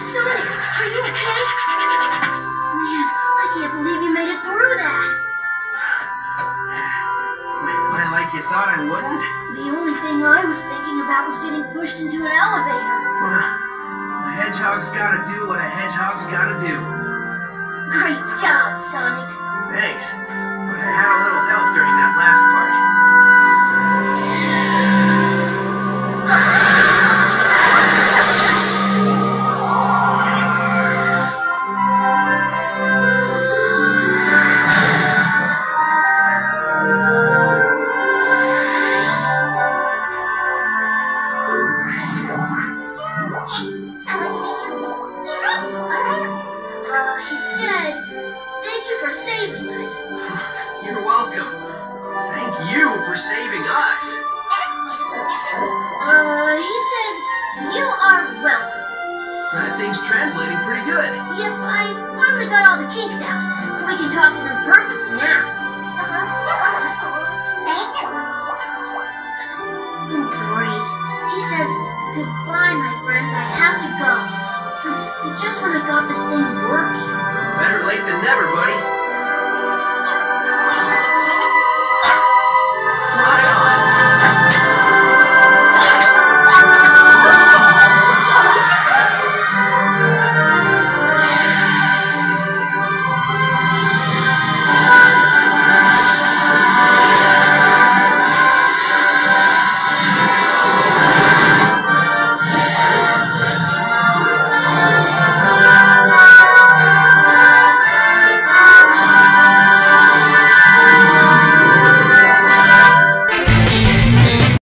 Sonic, are you okay? Man, I can't believe you made it through that. Well, like you thought I wouldn't. The only thing I was thinking about was getting pushed into an elevator. Well, a hedgehog's gotta do what a hedgehog's gotta do. things translating pretty good. Yep, I finally got all the kinks out. We can talk to them perfectly now. I'm worried. He says, goodbye, my friends. I have to go. Just when I got this thing working.